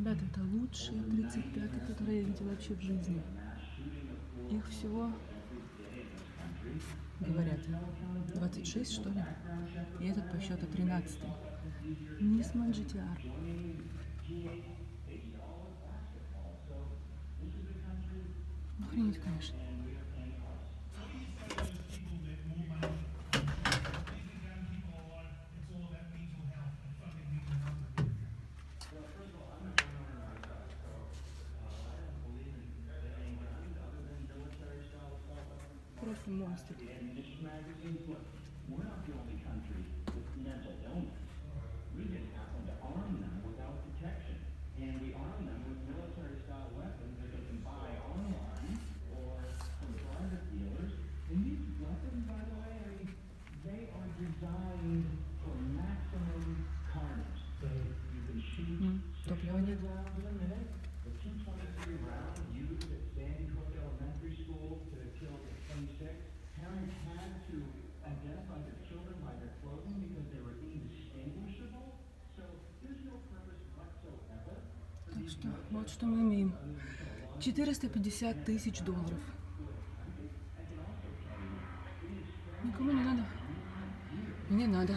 Ребята, это лучшие 35 которые я видела вообще в жизни. Их всего, говорят, 26, что ли? И этот по счету 13. Мисс Манджитиар. Охренеть, конечно. The. We're not the only country with mental illness. We just happen to arm them without protection. And we arm them with military style weapons that they can buy online or from private dealers. And these weapons, by the way, they are designed for maximum carnage. So you can shoot mm, Так что, вот что мы имеем. 450 тысяч долларов. Никому не надо. Не надо.